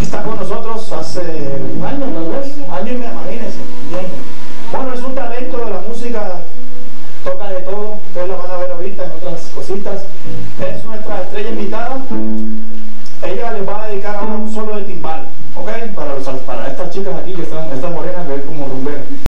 Está con nosotros hace un año, tal vez, año y medio, imagínense. Bien. Bueno, es un talento de la música, toca de todo, ustedes la van a ver ahorita en otras cositas. Es nuestra estrella invitada. Ella les va a dedicar ahora un solo de timbal, ¿ok? Para, los, para estas chicas aquí que están, están